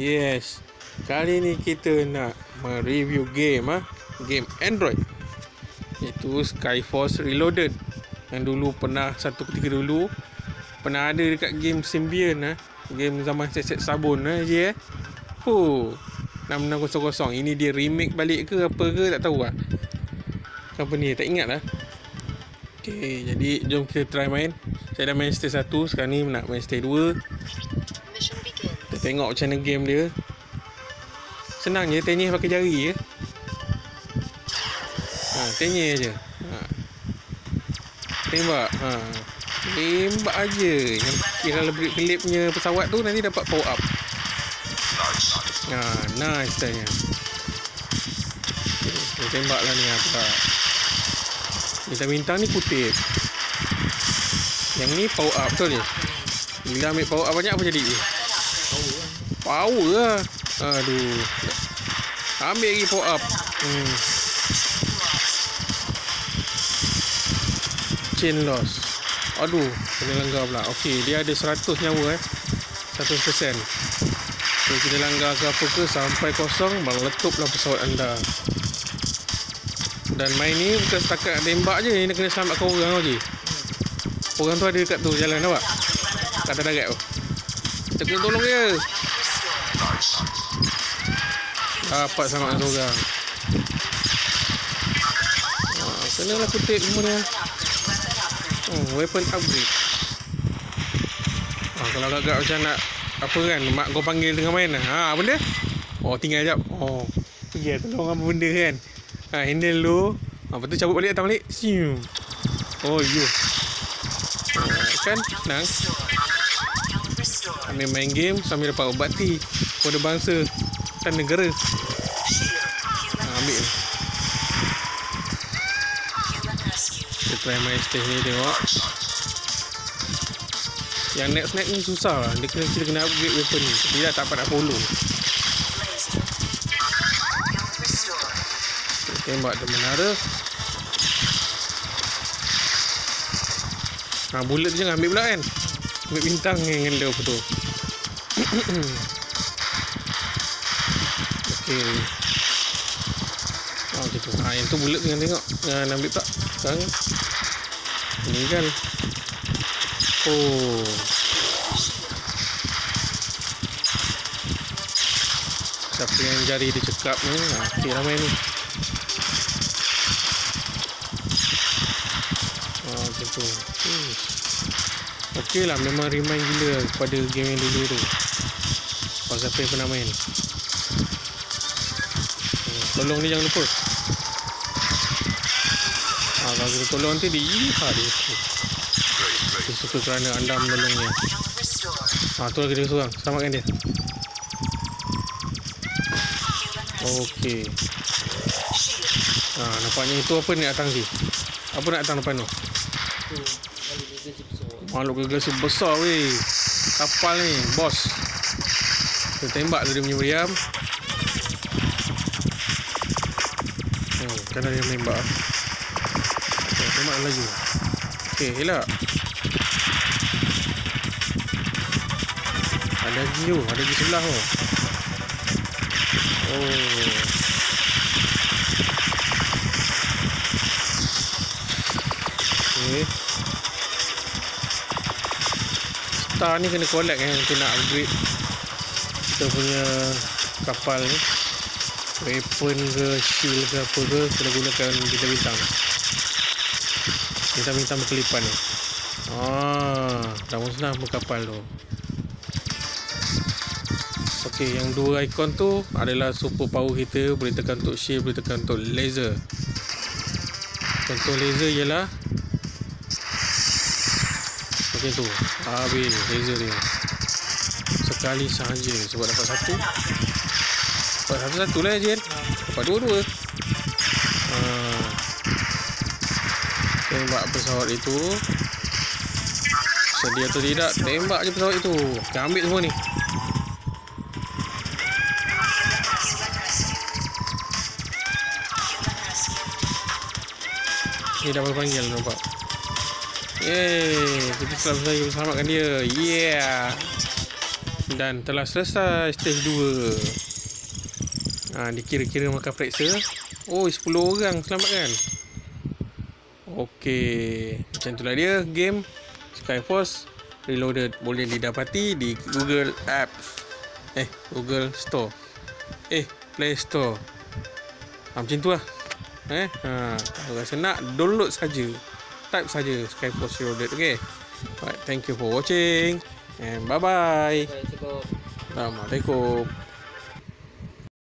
Yes. Kali ni kita nak mereview game ah, game Android. Iaitu Skyforce Reloaded. Yang dulu pernah satu ketika dulu pernah ada dekat game Symbian ah. Game zaman set-set sabun ah je eh. Huh. 6600 Ini dia remake balik ke apa ke tak tahu lah Company tak ingat lah Okay, jadi jom kita try main Saya dah main stage 1 Sekarang ni nak main stage 2 Kita tengok macam mana game dia. Senang je Tenyih pakai jari je. Ha, Tenyih je. Ha. Tembak ha. Tembak aja Yang kalau beri kelip punya pesawat tu Nanti dapat power up. Ha, nice tanya okay, Tembak lah ni apa Bintang-bintang ni kutip Yang ni power up betul ni? Bila ambil power up banyak apa jadi Power lah. Aduh. Ambil lagi power up. Hmm. Chain loss. Aduh Kena langgar pula. Okay dia ada 100 nyawa eh. 100% So kita langgar ke apa ke Sampai kosong Meletuplah pesawat anda. Dan main ni Bukan setakat tembak je Ini kena selamatkan orang je Orang tu ada dekat tu Jalan nampak? Kat darat tu. Kita kena tolong dia Dapat selamatkan seorang ha, Kena lah kutip semua ni oh, Weapon upgrade. Ha, Kalau agak-agak macam nak Apa kan Mak kau panggil tengah main Ha benda? Oh tinggal jap. Oh Pergi lah tolong apa benda kan. Ha handle dulu. Ha, Lepas tu cabut balik datang balik. Sium Oh you ha, Kan? Senang Ambil main game Sambil dapat ubati Kode bangsa Dan negara Ambil. Kita try main stage ni tengok. Yang next next ni susah lah. Dia kena kita kena upgrade weapon ni. Dia dah tak dapat nak follow. Kita tembak dia menara. Ha bullet jangan ambil pula kan? Ambil bintang yang handle apa tu Okay Oh macam tu Ha yang tu bullet jangan tengok. Jangan ambil pula Sekarang. Meninggal Oh. Siapa yang jari dia cekap ni? Ha, Okay ramai ni. Oh macam tu. Hmm. Okay lah memang remind gila Pada game yang dulu tu. Kalau siapa yang pernah main. Hmm, Tolong ni jangan lupa. ha, Kalau kita tolong nanti dia Iha dia Dia suka kerana anda menolongnya Ha tu lagi dia seorang Selamatkan dia. Okey. Ha nampaknya itu apa ni datang si Apa nak datang depan tu? Makhluk gegasi besar weh. Kapal ni Bos. Kita tembak dia punya meriam. Oh, kan dia menembak Tembak lagi. Okay, elak. Ada lagi tu Ada lagi sebelah tu. Oh. Okay Star ni kena collect kan Kita nak upgrade Kita punya Kapal ni. Weapon ke Shield ke apa ke Kena gunakan bintang-bintang Bintang-bintang berkelipan ni. Ah, dah musnah kapal tu. Okey, yang dua ikon tu adalah super power kita Boleh tekan untuk shield, boleh tekan untuk laser. Contoh laser ialah Macam tu Habis laser dia. Sekali sahaja Sebab dapat satu. Dapat satu-satu lah je kan Dapat dua-dua. Ha. Tembak pesawat itu Sedia atau tidak Tembak je pesawat itu Kita ambil semua ni Ni dah panggil nampak. Yeay, kita selalu saya bersamakan dia. Yeah. Dan telah selesai stage 2 ha, Dikira-kira makan periksa Oh 10 orang selamatkan Okey Macam itulah dia game Skyforce Reloaded Boleh didapati di Google Apps. Eh Google Store. Eh Play Store. Ha, Macam tu lah Eh ha, Kalau rasa nak Download saja. Type saja Skyforce Reloaded Okay Right, thank you for watching and bye bye. Assalamualaikum.